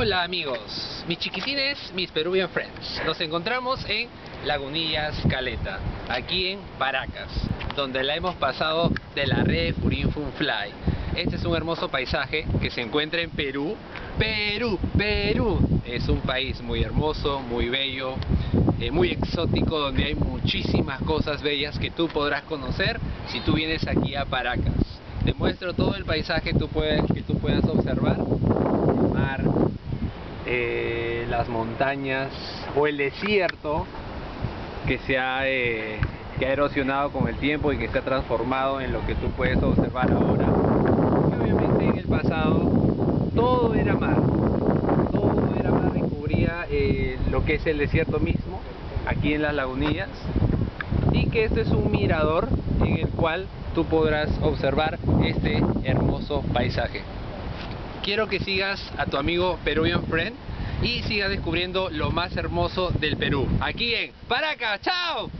Hola amigos, mis chiquitines, mis Peruvian Friends. Nos encontramos en Lagunillas Caleta, aquí en Paracas, donde la hemos pasado de la red Furin Fun Fly. Este es un hermoso paisaje que se encuentra en Perú. Perú, Perú. Es un país muy hermoso, muy bello, eh, muy exótico, donde hay muchísimas cosas bellas que tú podrás conocer si tú vienes aquí a Paracas. Te muestro todo el paisaje que tú puedas observar. Eh, las montañas o el desierto que se ha, eh, ha erosionado con el tiempo y que se ha transformado en lo que tú puedes observar ahora. Obviamente en el pasado todo era mar, todo era mar y cubría eh, lo que es el desierto mismo, aquí en las lagunillas, y que este es un mirador en el cual tú podrás observar este hermoso paisaje. Quiero que sigas a tu amigo Peruvian Friend y sigas descubriendo lo más hermoso del Perú. Aquí en Paracas. ¡Chao!